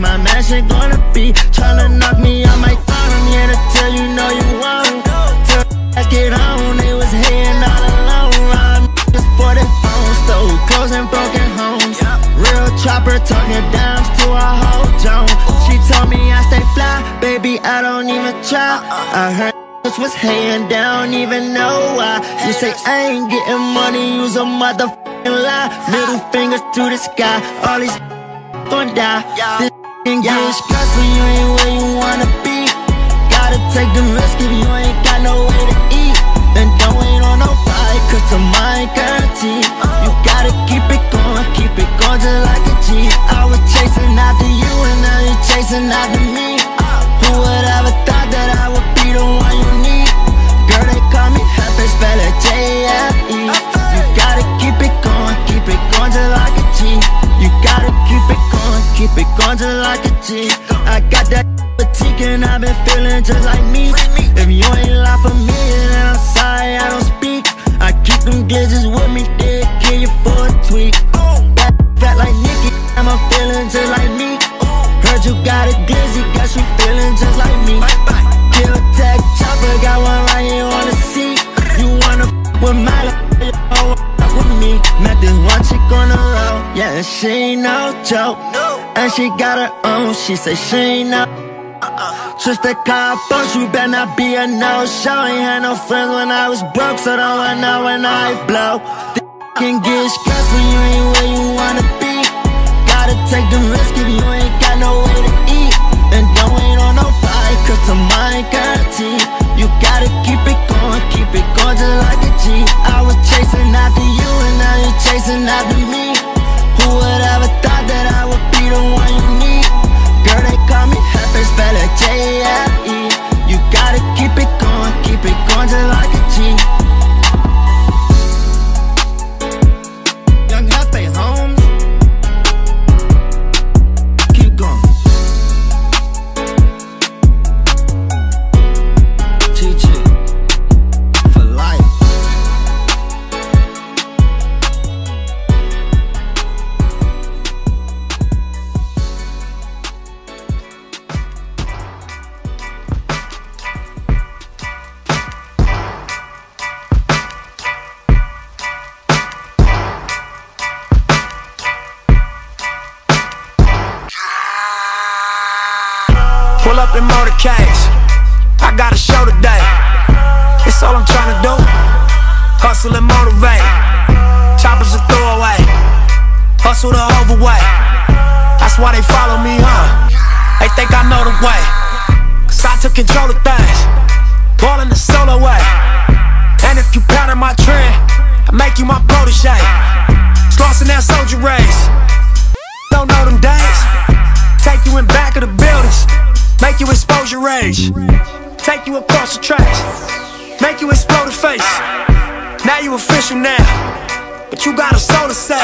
my mansion gonna be. Tryna knock me on my I'm here to tell you know you won't. Till I get on, they was hating all alone. Rob niggas for their phones, stole clothes and broken homes. Real chopper talking downs to a whole Joan. She told me I stay fly, baby I don't even try. I heard this was hating, down, even know why. You say I ain't getting money, use a motherfucking lie. Middle fingers to the sky, all these gon' die. Can get stressful, you ain't where you wanna be. Gotta take the risk if you ain't got no way to eat. Then don't wait on nobody, cause tomorrow ain't guaranteed. You gotta keep it going, keep it going just like a G. I was chasing after you and now you're chasing after me. Just like a G. I got that fatigue and I've been feeling just like me. If you ain't lie for me, then I'm sorry I don't speak. I keep them glitches with me, they kill you for a. That fat like Nicki, I'm a feeling just like me. Heard you got a glizzy, got you feeling just like me. Kill tech chopper, got one right here on the seat. You wanna with my with me. Met this one chick on the road, yeah, she ain't no joke. And she got her own, she say she ain't no. Uh-uh. Just a bus, we better not be a no-show. Ain't had no friends when I was broke, so don't run out when I blow. This can get when you ain't where you wanna be. Gotta take the risk if you ain't got no way to eat. And don't wait on nobody, cause tomorrow ain't guaranteed. You gotta keep it going, keep it going just like a G. I was chasing after you, and now you're chasing after me. Who would ever thought that I would the one you need? Girl, they call me Happy, spell it J-F-E. Hustle and motivate. Choppers a throwaway. Hustle the overweight. That's why they follow me, huh? They think I know the way. Cause I took control of things. Ballin' the solo way. And if you pattern my trend, I make you my protege. Slossin' that soldier race. Don't know them days. Take you in back of the buildings. Make you expose your rage. Take you across the tracks. Make you explode the face. Now you official now. But you got a soul to save.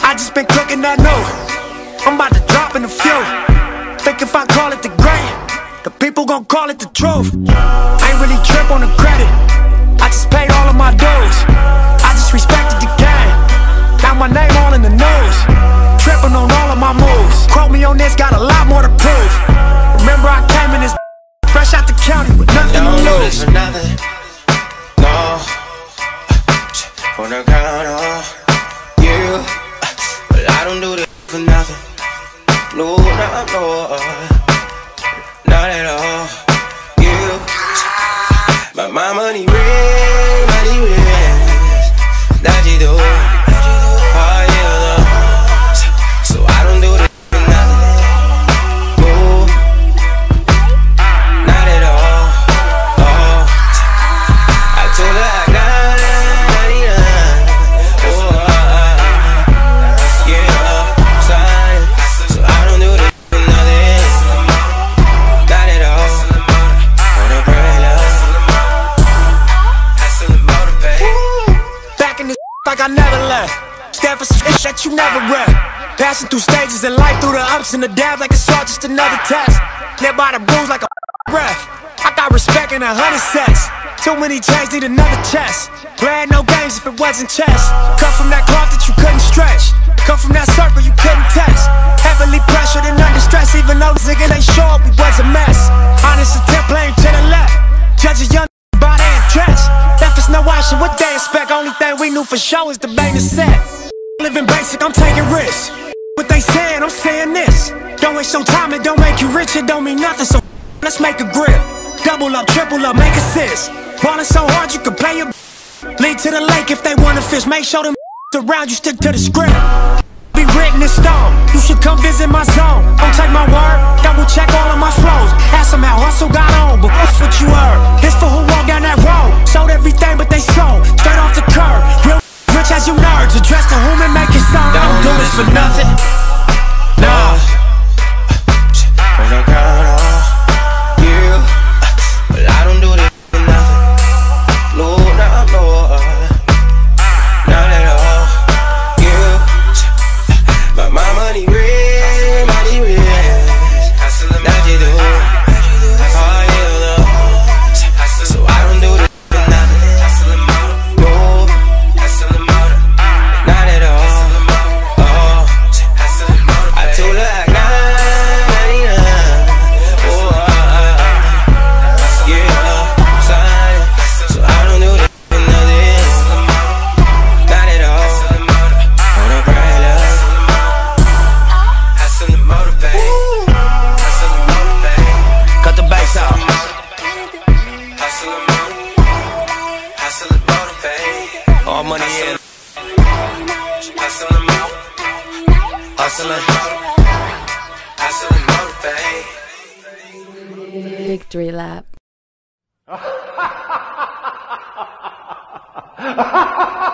I just been cooking that new. I'm about to drop in a few. Think if I call it the great, the people gon' call it the truth. I ain't really trip on the credit. I just paid all of my dues. I just respected the game. Now my name all in the news. Tripping on all of my moves. Quote me on this, got a lot more to prove. Remember I came in this fresh out the county with nothing to lose. You never read. Passing through stages in life, through the ups and the downs, like it's all just another test. Live by the rules like a breath. I got respect in a hundred sets. Too many chains need another chest. Playing no games if it wasn't chess. Cut from that cloth that you couldn't stretch. Come from that circle you couldn't test. Heavily pressured and under stress, even though nigga ain't up, we was a mess. Honest attempt playing to the left. Judge a young by their dress. Left us no option, what they expect? Only thing we knew for sure is the bang is set. Living basic, I'm taking risks. What they saying, I'm saying this. Don't waste your time, it don't make you rich, it don't mean nothing. So let's make a grip. Double up, triple up, make assists. Ballin' so hard you can play your Lead to the lake if they wanna fish. Make sure them around you stick to the script. Be written in stone. You should come visit my zone. Don't take my word. Double check all of my flows. Ask them how hustle got on, but this for nothing. Victory lap.